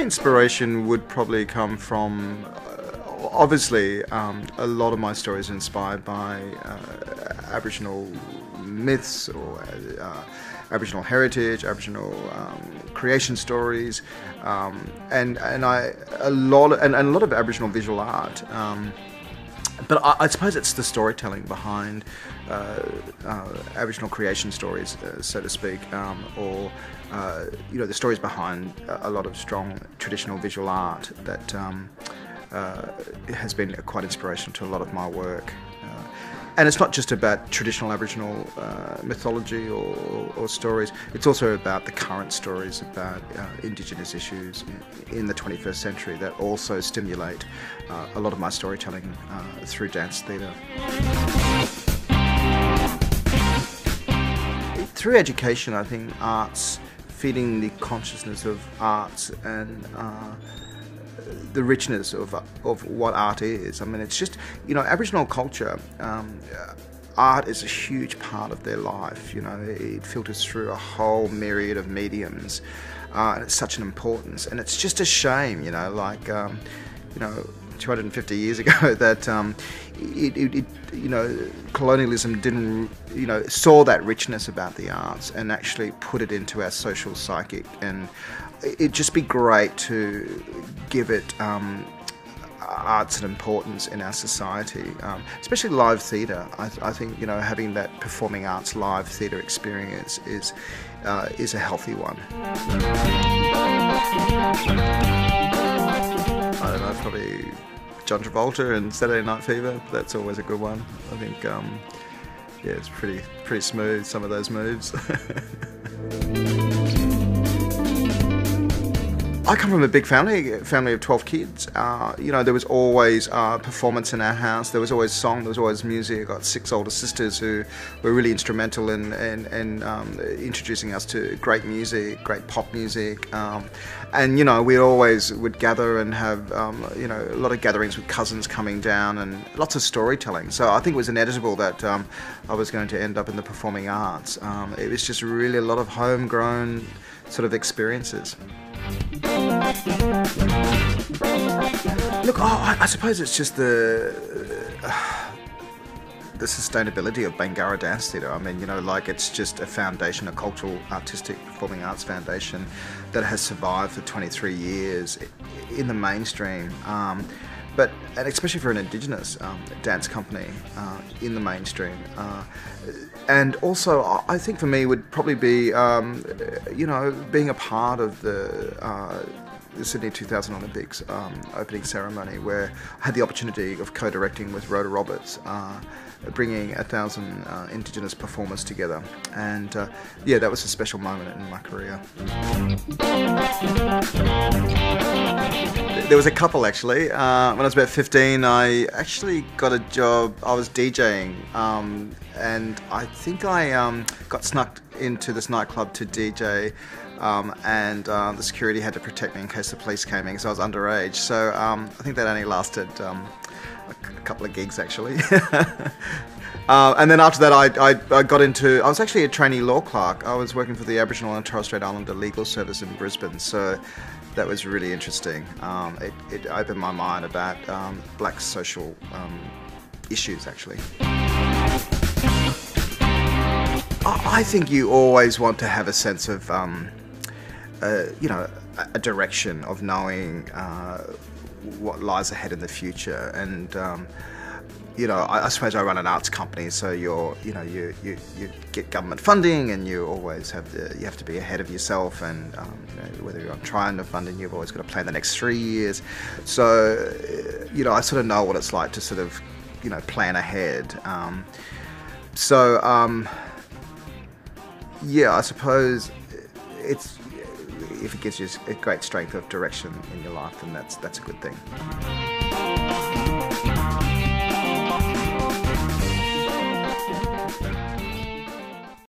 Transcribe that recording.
inspiration would probably come from uh, obviously um, a lot of my stories are inspired by uh, Aboriginal myths or uh, Aboriginal heritage, Aboriginal um, creation stories, um, and and I a lot of, and, and, a lot of Aboriginal visual art. But I, I, suppose it's the storytelling behind uh, uh, Aboriginal creation stories, uh, so to speak, um, or uh, you know the stories behind a lot of strong traditional visual art that um, has been quite inspirational to a lot of my work. Uh, and it's not just about traditional Aboriginal uh, mythology or, or, stories, it's also about the current stories about uh, Indigenous issues in the 21st century that also stimulate uh, a lot of my storytelling uh, through dance theatre. Through education, I think arts, feeding the consciousness of arts and uh, the richness of, of what art is. I mean, it's just, you know, Aboriginal culture, um, art is a huge part of their life. You know, it filters through a whole myriad of mediums, uh, and it's such an importance. And it's just a shame, you know, like, um, you know, 250 years ago that um, it, it, it, you know colonialism didn't you know saw that richness about the arts and actually put it into our social psychic and it'd just be great to give it um, arts and importance in our society, um, especially live theatre. I, I, think you know having that performing arts live theatre experience is uh, is a healthy one. John Travolta and Saturday Night Fever. That's always a good one. I think um, yeah, it's pretty pretty smooth some of those moves. I come from a big family, family of 12 kids. Uh, you know, there was always uh, performance in our house. There was always song. There was always music. I got six older sisters who were really instrumental in, in, in um, introducing us to great music, great pop music. Um, and, you know, we always would gather and have, um, you know, a lot of gatherings with cousins coming down and lots of storytelling. So I think it was inevitable that um, I was going to end up in the performing arts. Um, it was just really a lot of homegrown sort of experiences. Look, oh, I, I, suppose it's just the uh, the sustainability of Bangarra Dance Theatre. I mean, you know, like it's just a foundation, a cultural, artistic, performing arts foundation that has survived for 23 years in the mainstream. Um, but and especially for an indigenous um, dance company uh, in the mainstream. Uh, and also, I think for me would probably be, um, you know, being a part of the. Uh, the Sydney 2000 Olympics um, opening ceremony, where I had the opportunity of co-directing with Rhoda Roberts, uh, bringing a thousand uh, Indigenous performers together, and uh, yeah, that was a special moment in my career. There was a couple actually. Uh, when I was about 15, I actually got a job. I was DJing, um, and I think I um, got snuck into this nightclub to DJ. Um, and uh, the security had to protect me in case the police came in because I was underage. So um, I think that only lasted um, a couple of gigs actually. Uh, and then after that, I, I, I, got into. I was actually a trainee law clerk. I was working for the Aboriginal and Torres Strait Islander Legal Service in Brisbane. So that was really interesting. Um, it, it, opened my mind about um, black social um, issues, actually. I think you always want to have a sense of, um, uh, you know, a direction of knowing uh, what lies ahead in the future. And um, you know, I, I, suppose I run an arts company, so you're, you know, you, you, you get government funding, and you always have to, you have to be ahead of yourself, and um, you know, whether you're on Triumph funding, you've always got to plan the next three years. So, uh, you know, I sort of know what it's like to sort of, you know, plan ahead. Um, so, um, yeah, I suppose it's if it gives you a great strength of direction in your life, then that's that's a good thing.